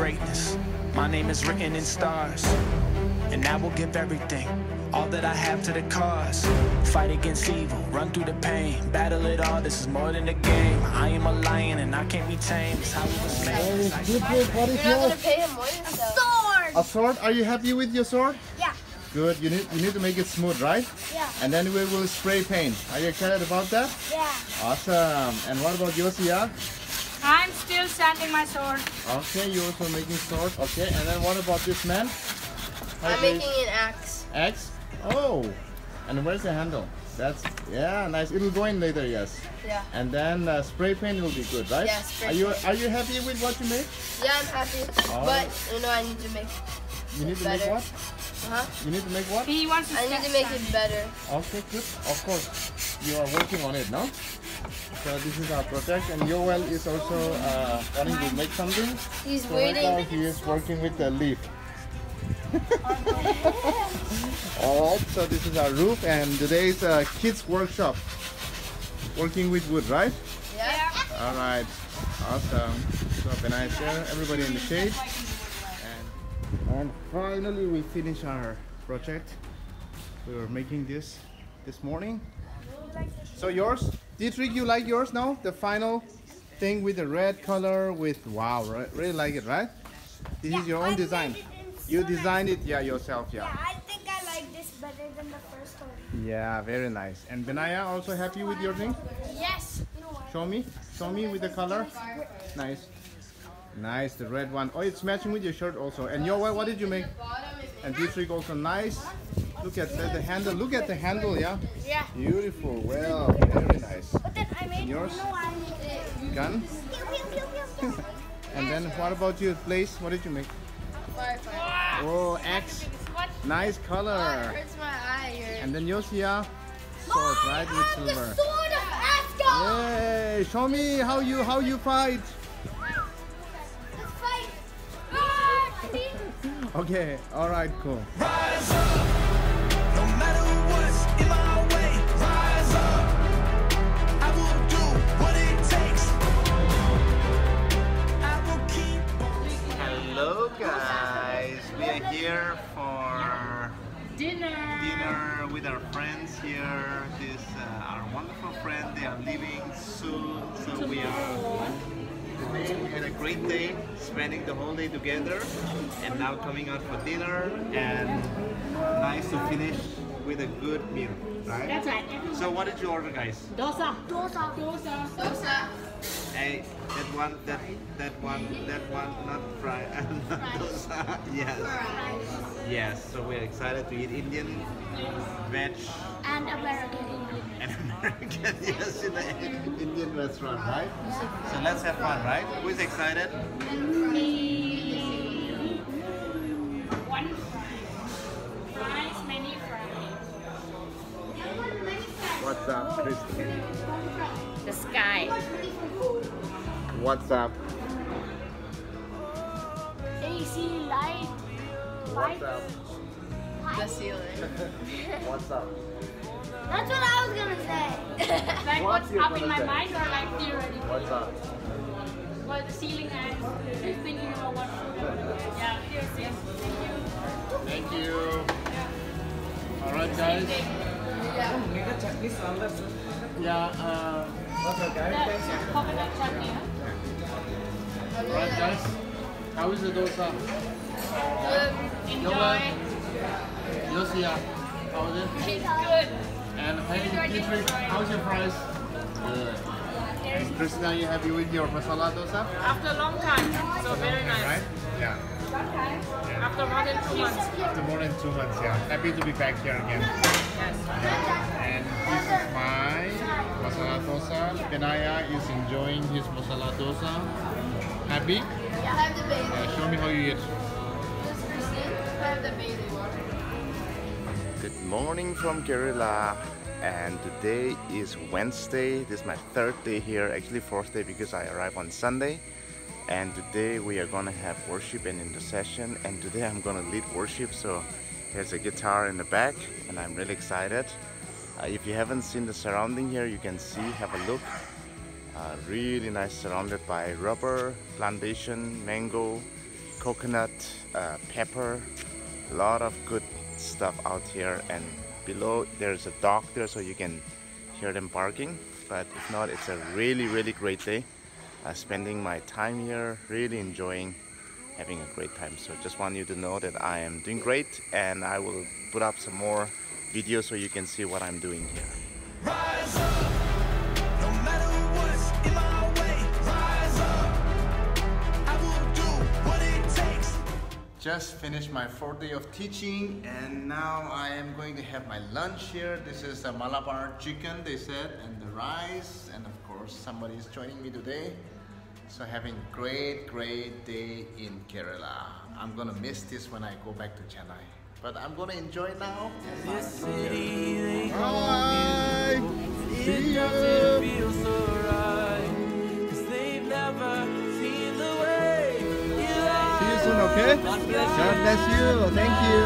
greatness. My name is written in stars, and I will give everything. All that I have to the cause. Fight against evil, run through the pain, battle it all. This is more than a game. I am a lion and I can't be tamed. It's how we was made. It's like- What is You're not gonna yours? pay him more yourself. Sword! A sword? Are you happy with your sword? Yeah. Good. You need you need to make it smooth, right? Yeah. And then we will spray paint. Are you excited about that? Yeah. Awesome. And what about Yosia? I'm still sanding my sword. Okay, you also making sword. Okay, and then what about this man? Hi, I'm making an axe. Axe? Oh, and where's the handle? That's yeah, nice. It'll go in later, yes. Yeah. And then uh, spray paint will be good, right? Yeah, spray Are you paint. are you happy with what you made? Yeah, I'm happy. Oh. But you know I need to make You need to make Better. what? huh? You need to make what? He wants to I need to make it better. Okay, good. Of course, you are working on it, no? So this is our project, and Yoel is also uh, wanting to make something. He's So right now waiting. he is working with the leaf. Alright, so this is our roof, and today is a kids workshop. Working with wood, right? Yeah. Alright, awesome. So Benai is there, everybody in the shade. And, and finally we finish our project. We were making this this morning. So yours? Dietrich, you like yours now? The final thing with the red color with, wow, re- really like it, right? This is your own design. You designed it, yeah, yourself, Yeah, yeah. I think I like this better than the first one. Yeah, very nice. And Benaya also happy with your thing? Yes. You know what? Show me. Show me with the color. Nice. Nice, the red one. Oh, it's matching with your shirt also. And your what, what did you make? And Dietrich also nice. Look at the, the handle. Look at the handle, yeah? Yeah. Beautiful. Well, very nice. But then I made yours? You I made? Gun. And then what about you, Blaze? What did you make? Firefighter. Oh, X. Nice Oh, it color. hurts my eye here. And then Yosia. Sword, right? With I'm silver. sword of Asgard. Yay! Show me how you how you fight. Let's fight. Ah, Okay. All right. Cool. Here for dinner. dinner with our friends here. This uh, our wonderful friend. They are leaving soon, so we are. Today we had a great day, spending the whole day together, and now coming out for dinner. And nice to finish with a good meal, right? That's right. So what did you order, guys? Dosa. Dosa. Dosa. Dosa. Hey, that one, that that one, that one, not fry, not dosa. Yes. Yes. So we're excited to eat Indian, veg, And American Indian. and American. Yes, in the Indian restaurant, right? So let's have fun, right? Who's excited? One fry. Fries, many fries. What's up, Christy? The sky. What's up? AC light. What's up? The ceiling. What's up? That's what I was gonna say. Like What what's you up in my say? mind or like theoretically? What's up? Well, the ceiling and just thinking about what. Yeah, here's yes. Thank you. Thank you. Yeah. All right, guys. Yeah. Uh, The coconut chutney. huh? all right, guys. How is the dosa? Um, enjoy. Yosia, how is it? It's good. And hey, Dietrich, how's your fries? Good. And Krishna, you happy with your masala dosa? After a long time, so very nice. Right? Yeah. After more than two months. After more than two months, yeah. Happy to be back here again. Yes. And this is my masala dosa. Benaya is enjoying his masala dosa. Happy? I have the baby. Yeah, show me how you eat. Good morning from Kerala and today is Wednesday. This is my third day here, actually fourth day because I arrived on Sunday. And today we are gonna have worship and intercession and today I'm gonna lead worship so there's a guitar in the back and I'm really excited. Uh, if you haven't seen the surrounding here, you can see, have a look. Uh, really nice surrounded by rubber, plantation, mango coconut, uh, pepper, a lot of good stuff out here. And below there's a dog there, so you can hear them barking. But if not, it's a really, really great day. Uh, spending my time here, really enjoying having a great time. So just want you to know that I am doing great and I will put up some more videos so you can see what I'm doing here. Just finished my fourth day of teaching and now I am going to have my lunch here. This is the Malabar chicken they said and the rice and of course somebody is joining me today. So having great great day in Kerala. I'm gonna miss this when I go back to Chennai. But I'm gonna enjoy now. This city, Bye! See you! You okay? God bless you. Thank you.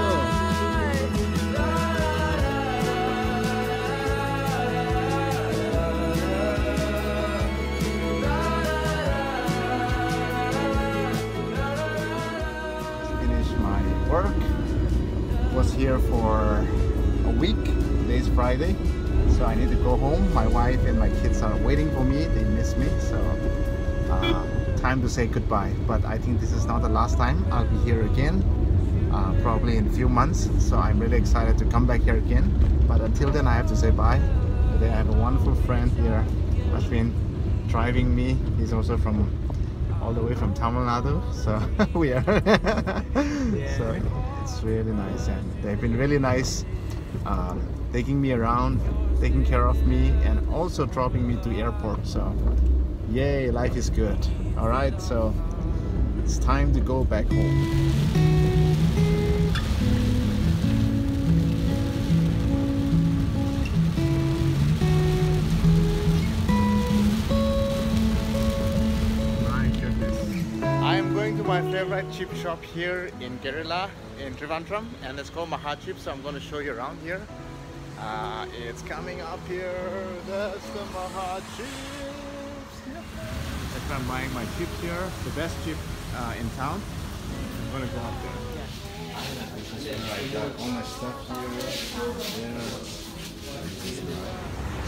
Finished my work. Was here for a week. Today's Friday, so I need to go home. My wife and my kids are waiting for me. They miss me, so uh, time to say goodbye. But I think this is not the last time. I'll be here again, uh, probably in a few months. So I'm really excited to come back here again. But until then, I have to say bye. Today I have a wonderful friend here, has been driving me. He's also from all the way from Tamil Nadu. So we are. so it's really nice, and they've been really nice, um, taking me around, taking care of me, and also dropping me to airport. So yay, life is good. All right, so it's time to go back home. My favorite chip shop here in Kerala, in Trivandrum, and it's called Maha Chip, so I'm going to show you around here. Uh, it's coming up here. That's the Maha Chips. Yep. That's where I'm buying my chips here, the best chip uh, in town. I'm going to go up there. I got all my stuff here. Yeah.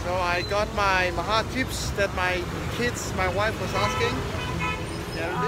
So I got my Maha chips that my kids, my wife was asking. There it is.